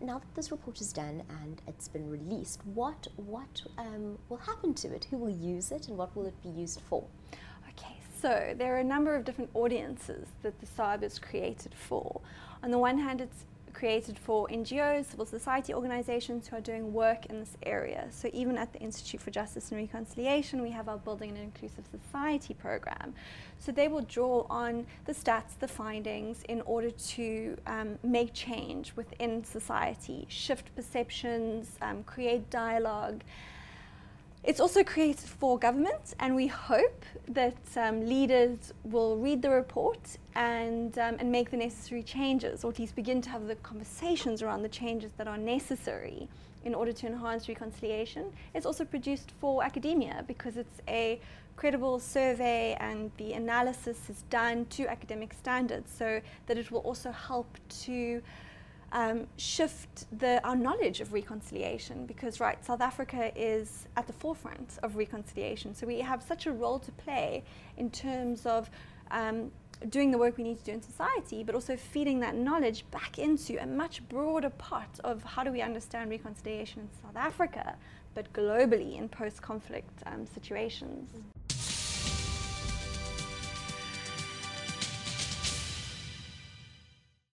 now that this report is done and it's been released, what what um, will happen to it? Who will use it, and what will it be used for? Okay, so there are a number of different audiences that the SARB is created for. On the one hand, it's created for NGOs, civil society organizations who are doing work in this area. So even at the Institute for Justice and Reconciliation, we have our Building an Inclusive Society program. So they will draw on the stats, the findings, in order to um, make change within society, shift perceptions, um, create dialogue, it's also created for government, and we hope that um, leaders will read the report and, um, and make the necessary changes, or at least begin to have the conversations around the changes that are necessary in order to enhance reconciliation. It's also produced for academia because it's a credible survey and the analysis is done to academic standards so that it will also help to um, shift the, our knowledge of reconciliation because, right, South Africa is at the forefront of reconciliation. So we have such a role to play in terms of um, doing the work we need to do in society, but also feeding that knowledge back into a much broader part of how do we understand reconciliation in South Africa, but globally in post conflict um, situations. Mm.